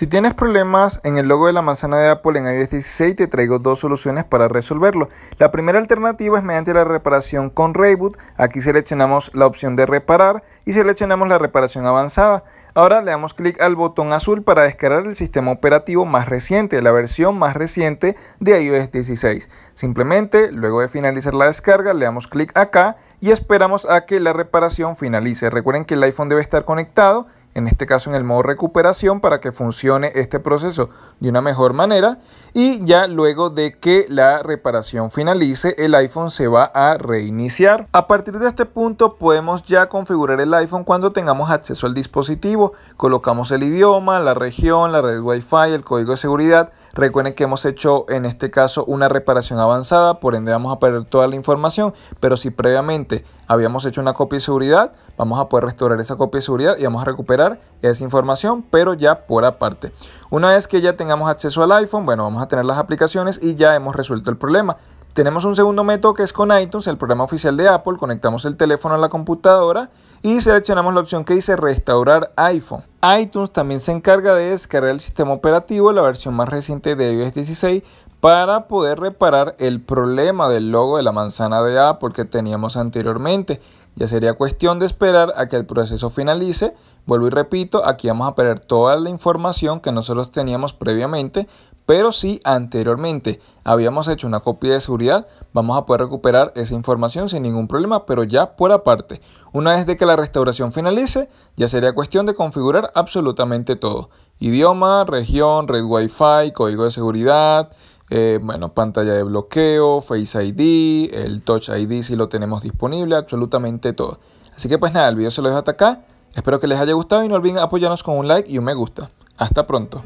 Si tienes problemas en el logo de la manzana de Apple en iOS 16, te traigo dos soluciones para resolverlo. La primera alternativa es mediante la reparación con Reboot. Aquí seleccionamos la opción de reparar y seleccionamos la reparación avanzada. Ahora le damos clic al botón azul para descargar el sistema operativo más reciente, la versión más reciente de iOS 16. Simplemente, luego de finalizar la descarga, le damos clic acá y esperamos a que la reparación finalice. Recuerden que el iPhone debe estar conectado en este caso en el modo recuperación para que funcione este proceso de una mejor manera y ya luego de que la reparación finalice el iPhone se va a reiniciar. A partir de este punto podemos ya configurar el iPhone cuando tengamos acceso al dispositivo. Colocamos el idioma, la región, la red Wi-Fi, el código de seguridad. Recuerden que hemos hecho en este caso una reparación avanzada, por ende vamos a perder toda la información, pero si previamente habíamos hecho una copia de seguridad, vamos a poder restaurar esa copia de seguridad y vamos a recuperar esa información, pero ya por aparte. Una vez que ya tengamos acceso al iPhone, bueno, vamos a tener las aplicaciones y ya hemos resuelto el problema. Tenemos un segundo método que es con iTunes, el programa oficial de Apple. Conectamos el teléfono a la computadora y seleccionamos la opción que dice restaurar iPhone. iTunes también se encarga de descargar el sistema operativo, la versión más reciente de iOS 16, para poder reparar el problema del logo de la manzana de Apple que teníamos anteriormente. Ya sería cuestión de esperar a que el proceso finalice. Vuelvo y repito, aquí vamos a perder toda la información que nosotros teníamos previamente pero si anteriormente habíamos hecho una copia de seguridad, vamos a poder recuperar esa información sin ningún problema, pero ya por aparte. Una vez de que la restauración finalice, ya sería cuestión de configurar absolutamente todo. Idioma, región, red Wi-Fi, código de seguridad, eh, bueno, pantalla de bloqueo, Face ID, el Touch ID si lo tenemos disponible, absolutamente todo. Así que pues nada, el video se lo dejo hasta acá. Espero que les haya gustado y no olviden apoyarnos con un like y un me gusta. Hasta pronto.